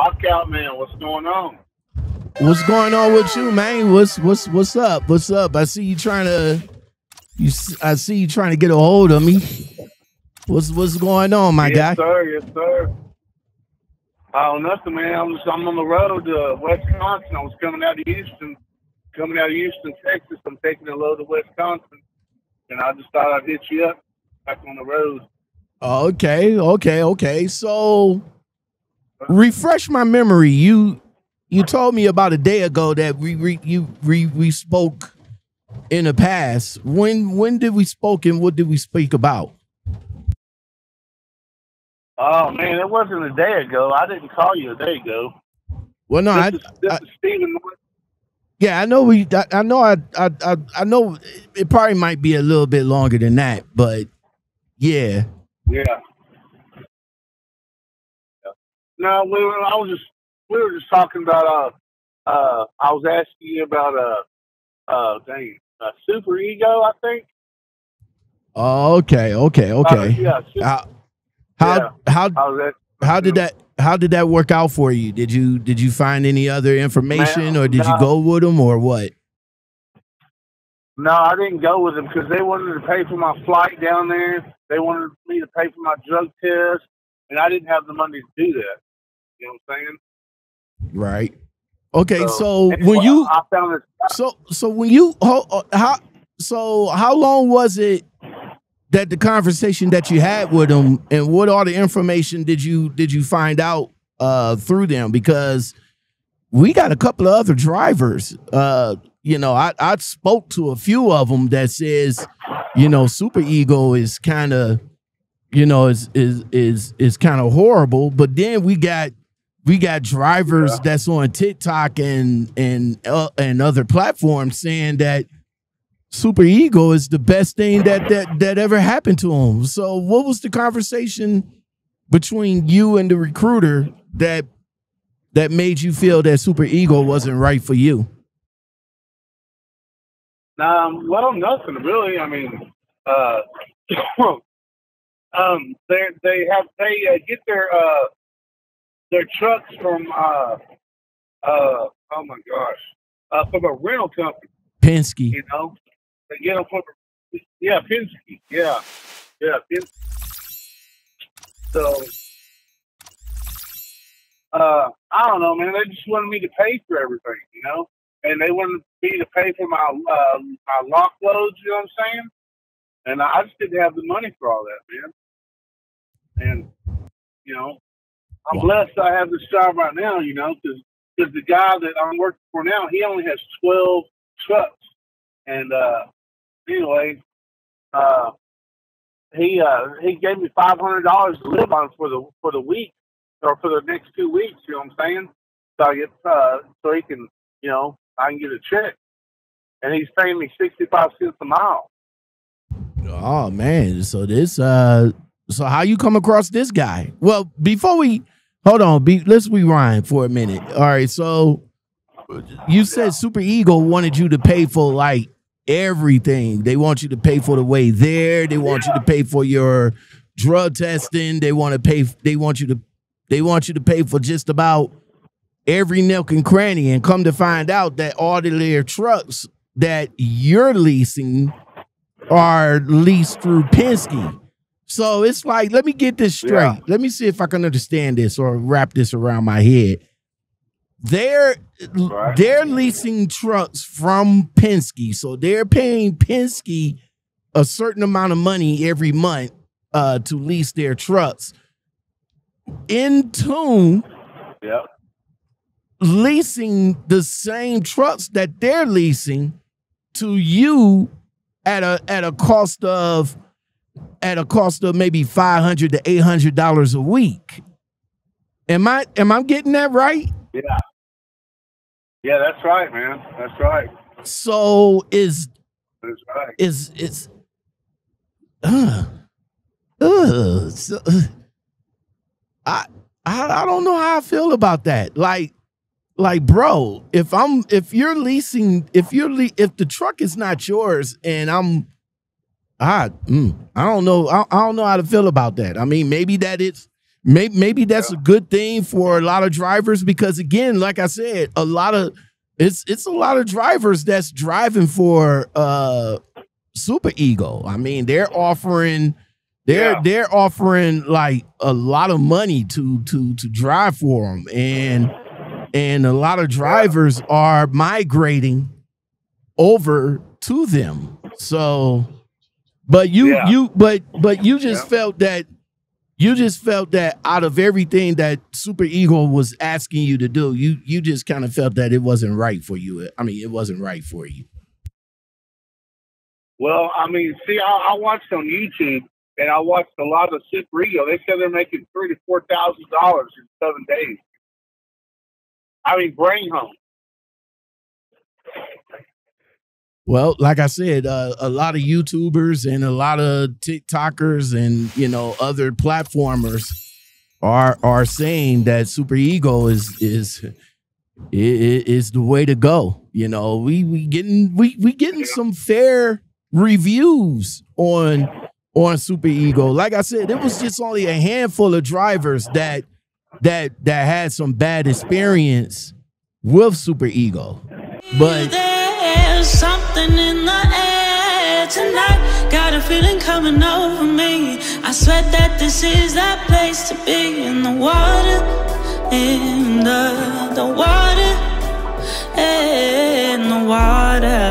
Lockout man, what's going on? What's going on with you, man? What's what's what's up? What's up? I see you trying to you. I see you trying to get a hold of me. What's what's going on, my yes, guy? sir. Yes, sir. Oh, nothing, man. I'm just I'm on the road to Wisconsin. I was coming out of Houston, coming out of Houston, Texas. I'm taking a load to Wisconsin, and I just thought I'd hit you up back on the road. Okay, okay, okay. So refresh my memory. You you told me about a day ago that we re, you we we spoke in the past. When when did we spoke and what did we speak about? Oh man, it wasn't a day ago. I didn't call you a day ago. Well, no, This, I, is, this I is Stephen. Yeah, I know we. I, I know. I, I I I know it probably might be a little bit longer than that, but yeah. Yeah. No, we were. I was just. We were just talking about. Uh, uh, I was asking you about. Uh, uh, dang, uh, super ego. I think. Oh, okay, okay, Uh, okay. yeah. Super, How how Yeah. how I was at, how did that how did that work out for you? Did you did you find any other information, or did you go with them, or what? No, I didn't go with them because they wanted to pay for my flight down there. They wanted me to pay for my drug test, and I didn't have the money to do that. You know what I'm saying? Right. Okay, so, So, when well, you I found this. so so when you ho- uh, how so how long was it that the conversation that you had with them, and what all the information did you did you find out uh through them? Because we got a couple of other drivers. Uh, you know, I I spoke to a few of them that says, you know, super ego is kind of, you know, is is is is kind of horrible. But then we got we got drivers Yeah. that's on TikTok and and uh, and other platforms saying that super ego is the best thing that that that ever happened to them. So, what was the conversation between you and the recruiter that that made you feel that super ego wasn't right for you? Um, well, nothing really. I mean, uh, um, they they have they uh, get their uh their trucks from uh uh oh my gosh uh from a rental company. Penske. You know, they get them from yeah Penske yeah yeah Penske. So. Uh, I don't know, man. They just wanted me to pay for everything, you know and they wanted me to pay for my uh, my lock loads. You know what I'm saying? And I just didn't have the money for all that, man. And you know, I'm blessed I have this job right now. You know, because the guy that I'm working for now, he only has 12 trucks. And uh, anyway, uh, he uh, he gave me five hundred dollars to live on for the for the week or for the next two weeks. You know what I'm saying? So I get uh, so he can you know I can get a check, and he's paying me sixty five cents a mile. Oh man, so this uh so how you come across this guy? Well, before we hold on, be, let's rewind for a minute. All right, so you said Super Ego wanted you to pay for like everything. They want you to pay for the way there. They want you to pay for your drug testing. They want to pay. They want you to. They want you to pay for just about every nook and cranny. And come to find out that all of their trucks that you're leasing are leased through Penske. So it's like, let me get this straight. Yeah. Let me see if I can understand this or wrap this around my head. They're Right. they're leasing trucks from Penske, so they're paying Penske a certain amount of money every month uh, to lease their trucks. In tune, Yep. leasing the same trucks that they're leasing to you at a at a cost of at a cost of maybe five hundred to eight hundred dollars a week. Am I am I getting that right? Yeah. Yeah, that's right, man. That's right. So is That's right. is is uh, uh, so, I, I I don't know how I feel about that. Like like bro, if I'm if you're leasing if you're le- if the truck is not yours and I'm I mm, I don't know I, I don't know how to feel about that. I mean maybe that it's maybe maybe that's a good thing for a lot of drivers because again, like I said, a lot of it's it's a lot of drivers that's driving for uh super ego. I mean, they're offering they're Yeah. they're offering like a lot of money to to to drive for them and and a lot of drivers are migrating over to them. So but you Yeah. you but but you just Yeah. felt that you just felt that out of everything that Super Ego was asking you to do, you you just kind of felt that it wasn't right for you. I mean, it wasn't right for you. Well, I mean, see, I, I watched on YouTube, and I watched a lot of Super Ego. They said they're making three to four thousand dollars in seven days. I mean, bring home. Well, like I said, uh, a lot of YouTubers and a lot of TikTokers and you know other platformers are are saying that Super Ego is is is the way to go. You know, we we getting we we getting some fair reviews on on Super Ego. Like I said, it was just only a handful of drivers that that that had some bad experience with Super Ego. But there's something in the air tonight. Got a feeling coming over me. I swear that this is that place to be in the water, in the the water, in the water.